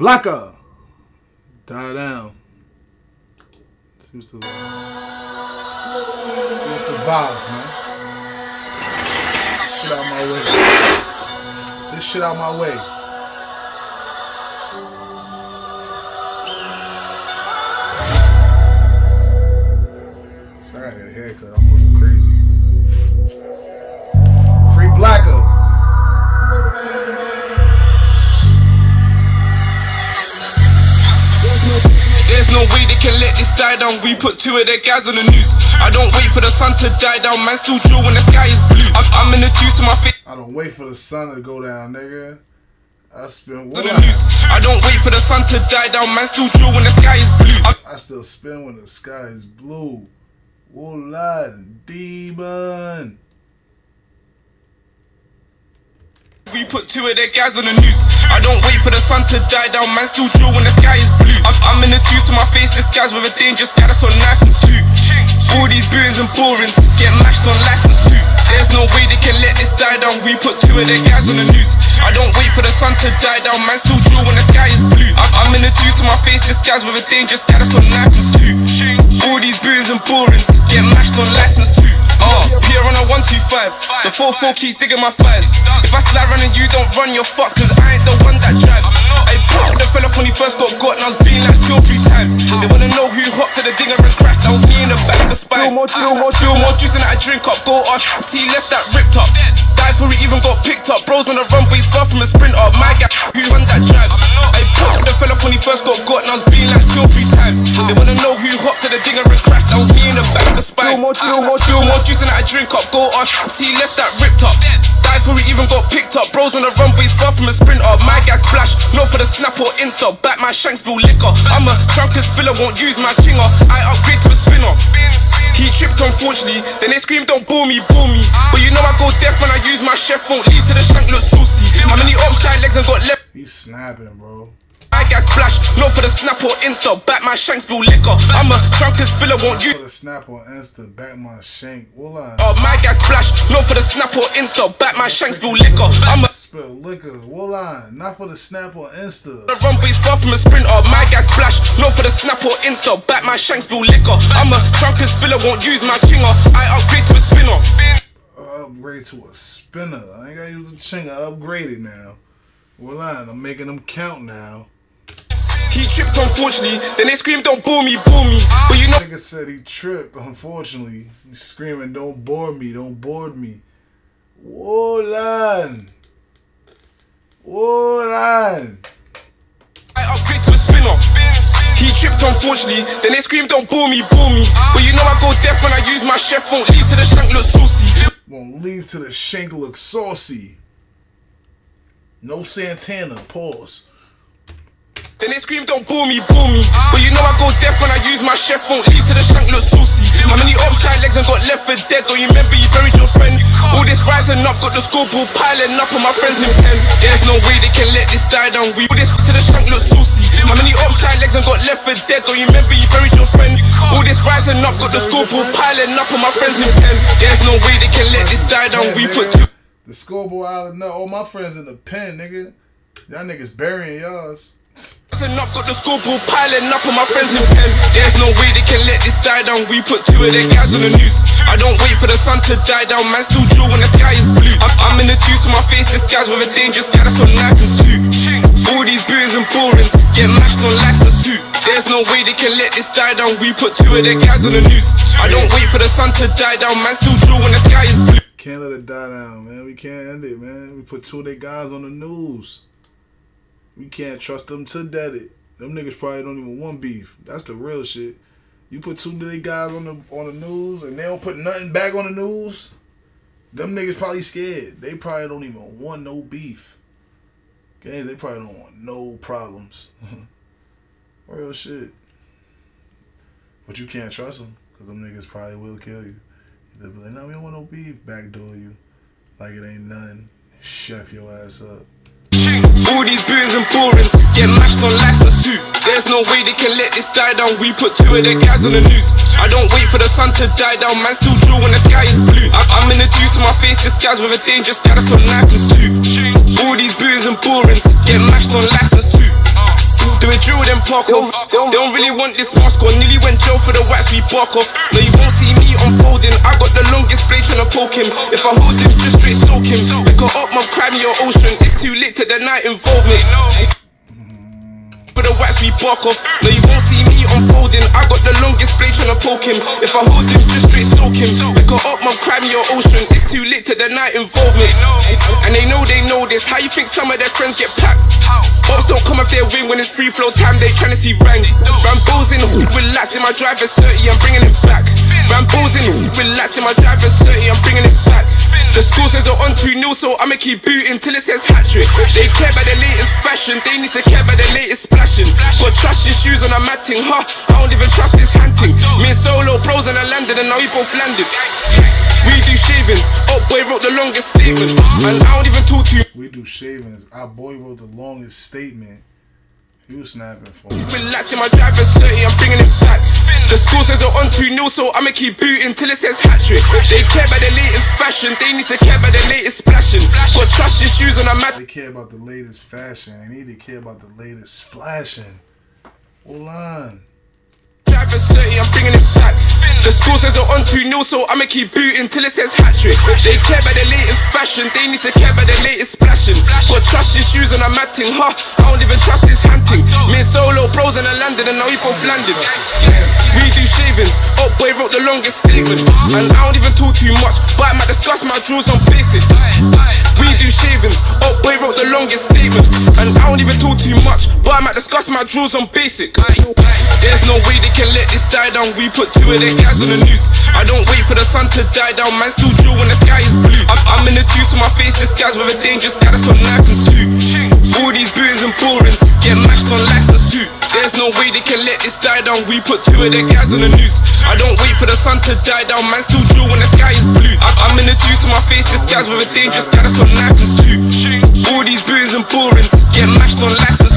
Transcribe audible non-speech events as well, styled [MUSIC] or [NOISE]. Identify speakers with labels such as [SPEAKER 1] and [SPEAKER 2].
[SPEAKER 1] Blacka. Die down. See what's the See what's the vibes, man. Shit out my way. This shit out my way. So I gotta a haircut. I'm looking crazy.
[SPEAKER 2] Down. We put two of their guys on the news. I don't wait for the sun to die down. Man, still drill when the sky is blue. I'm, I'm in the juice in my face.
[SPEAKER 1] I don't wait for the sun to go down, nigga. I spin what?
[SPEAKER 2] the news. I don't wait for the sun to die down. Man, still drill when the sky is blue. I'm
[SPEAKER 1] I still spin when the sky is blue. Woolan, demon.
[SPEAKER 2] We put two of their guys on the news. I don't wait for the sun to die down. Man, still drill when the sky is blue. I'm, I'm in the juice in my face. Disguised with a dangerous guy that's on license too. All these boons and borings get mashed on license too. There's no way they can let this die down. We put two of their guys on the news. I don't wait for the sun to die down. Man, still drill when the sky is blue. I'm, I'm in the juice in my face. Disguised with a dangerous guy that's on license too. All these boons and borings get mashed on license too. Pierre on a 125. The 4-4 keys digging my thighs. If I slide running, you don't run your fucks, cause I ain't the one that drives. I the fella when he first got got, and I was being like two or three times. They wanna know who hopped to the dinger and crashed. That was me in the back of spine. Still more, still more, still more juice than I drink up. Go off, T left that ripped up. Died for it, even got picked up. Bros on the run, but he's far from a sprint up. My guy, who one that drives. I put the fella when he first got got, and I was being like two or three times. They wanna know who hopped to the dinger and crashed. That was me in the back of spine. Still more, still more, still more juice than I drink up. Go off, T left that ripped up. Died for it, even got picked up. Bros on the run, but he's far from a sprint up. My guy splash, not for the snap or insta. Back my shanks, spill liquor. I'm a drunkard spiller, won't use my chinger. I upgrade to a spinner. He tripped unfortunately, then they screamed, don't bore me, bore me. But you know I go deaf when I use my chef, won't leave to the shank look saucy. How many ops legs and got left?
[SPEAKER 1] He's snapping, bro.
[SPEAKER 2] My guy splash, not for the snap or insta. Back my shanks, spill liquor. I'm a drunkard spiller, won't use.
[SPEAKER 1] For the snap on Insta, back my shank. Woolan.
[SPEAKER 2] Oh, my guy splash, not for the snap or insta. Back my shanks, spill liquor. I'm a
[SPEAKER 1] Spill liquor. Woolan. Not for the snap on Insta.
[SPEAKER 2] The run, far from a sprinter. My guy splash, not for the snap or insta. Back my shanks, spill liquor. I'm a drunkard spiller, won't use my chinger. I upgrade to a spinner.
[SPEAKER 1] Upgrade to a spinner. I ain't gotta use the chinga. Upgrade it now. Woolan. I'm making them count now.
[SPEAKER 2] He tripped, unfortunately. Then they screamed, don't bore me, bore me. But you know,
[SPEAKER 1] Nigga said he tripped, unfortunately. He's screaming, don't bore me, don't board me. Woolan. Woolan.
[SPEAKER 2] I upgrade to a spinner. He tripped, unfortunately. Then they screamed, don't bore me, bore me. But you know, I go deaf when I use my chef, won't leave to the shank look saucy.
[SPEAKER 1] Won't leave till the shank look saucy. No Santana, pause.
[SPEAKER 2] Then they scream, don't bore me, bore me. But you know I go deaf when I use my chef, won't to the shank look saucy. How many ops legs and got left for dead? Don't you remember you buried your friend? All this rising up, got the scoreboard piling up on my friends in pen. There's no way they can let this die down. We all this to the shank look saucy. How many ops legs and got left for dead? Don't you remember you buried your friend? All this rising up, got the scoreboard piling up on my friends in pen. There's no way they can let this die down. We put two.
[SPEAKER 1] The scoreboard island, no, all my friends in the pen, nigga. Y'all niggas burying y'all's.
[SPEAKER 2] And up, got the scoreboard piling up on my friends in pen. There's no way they can let this die down. We put two of their guys on the news. I don't wait for the sun to die down. Man, still drill when the sky is blue. I'm, I'm in the juice in my face, disguised with a dangerous guy that's on license too. All these boons and borings get mashed on license too. There's no way they can let this die down. We put two of their guys on the news. I don't wait for the sun to die down. Man, still drill when the sky is blue.
[SPEAKER 1] Can't let it die down, man. We can't end it, man. We put two of their guys on the news. We can't trust them to dead it. Them niggas probably don't even want beef. That's the real shit. You put two of guys on the on the news and they don't put nothing back on the news. Them niggas probably scared. They probably don't even want no beef. Okay, they probably don't want no problems. [LAUGHS] real shit. But you can't trust them because them niggas probably will kill you. They'll be like, no, we don't want no beef. Backdoor you like it ain't nothing. Chef your ass up.
[SPEAKER 2] All these boons and borings get mashed on license too. There's no way they can let this die down. We put two of the guys on the news. I don't wait for the sun to die down. Man, still drill when the sky is blue. I'm, I'm in the juice in my face, disguised with a dangerous guy that's on license too. All these boons and borings get mashed on license too. We drill them park off. They don't really want this mask on. Nearly went jail for the wax we bark off. No, you won't see me unfolding. I got the longest blade trying to poke him. If I hold him, just straight soak him. Like a up, my crime, your ocean. It's too late to the night involvement for the wax we bark off. No, you won't see me unfolding. I got the longest blade trying to poke him. If I hold him, just straight soak him. Like a up, man, cry me your ocean. It's too late to night involvement. And they know they know this. How you think some of their friends get packed? Ops don't come off their wing when it's free flow time. They trying to see ranks. Rambos in the hood, relax in my driver's 30. I'm bringing it back. Rambos in the hood, relax in my driver's 30. I'm bringing it back. The school says are on 2 0, so I'ma keep booting till it says hat trick. They care about the latest fashion, they need to care about the latest splashing. Got your shoes on a matting, huh? I don't even trust this hunting. Me and solo pros and I landed, and now we both landed. We do shavings, up boy wrote the longest statement, and I don't even talk to you.
[SPEAKER 1] We do shavings. Our boy wrote the longest statement. Was snapping for me.
[SPEAKER 2] Relax in my driver's 30, I'm bringing it back. The school says are on 2 0, so I'ma keep booting till it says hat trick. They care about the latest fashion, they need to care about the latest splashing. Got trust your shoes on a mat.
[SPEAKER 1] They care about the latest fashion. They need to care about the latest splashing. Hold on.
[SPEAKER 2] Driver's 30, I'm bringing it back. The school says are on 2 0, so I'ma keep booting till it says hat trick. They care about the latest fashion, they need to care about the latest splashing. Got trust shoes on a matting, huh? I don't even trust this hunting. Me and solo pros and I landed, and now we both landed. We do shavings, up boy wrote the longest statement. And I don't even talk too much, but I might discuss my drills on basic. Do shavings, up boy wrote the longest statement. And I don't even talk too much, but I might discuss my drills on basic. There's no way they can let this die down. We put two of their guys on the news. I don't wait for the sun to die down, man. Still drill when the sky is blue. I'm, I'm in the juice, so my face disguised with a dangerous guy that's on license too. All these bootings and bourings get mashed on license too. There's no way they can let this die down. We put two of their guys on the news. I don't wait for the sun to die down, man. Still drill when the sky is face disguised with a dangerous guy that's on license too. All these bootings and bourings get mashed on license